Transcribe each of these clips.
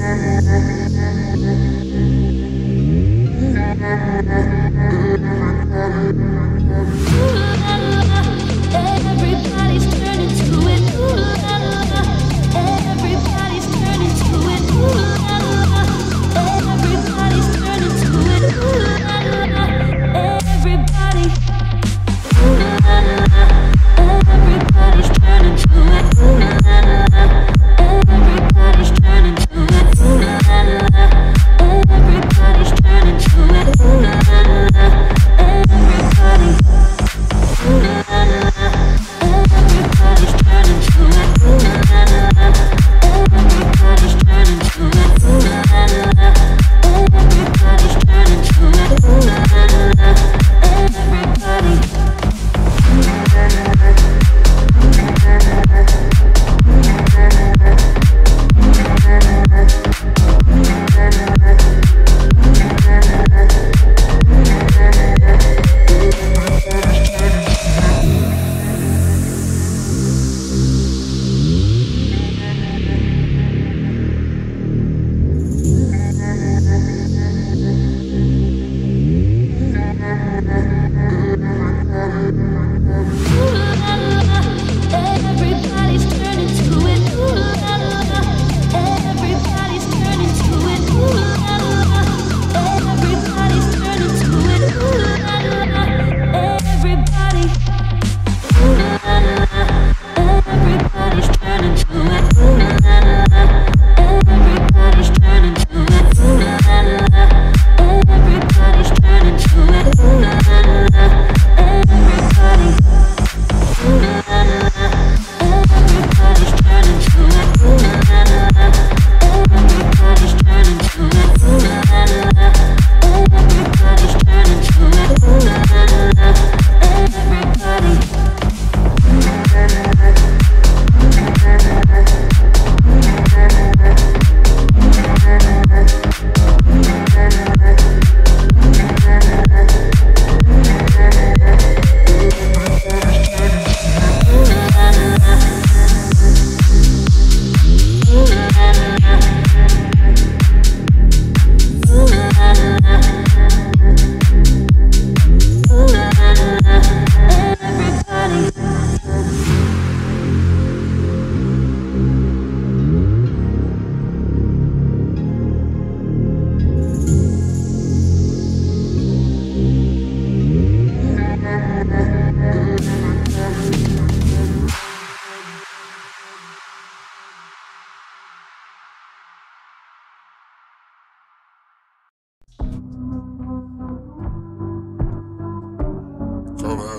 Thank you.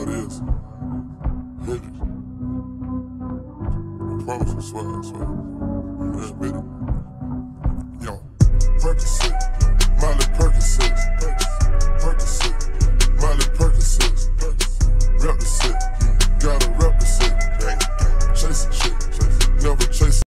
How it is. Hit it. I promise, I swear, I swear. Yeah, baby.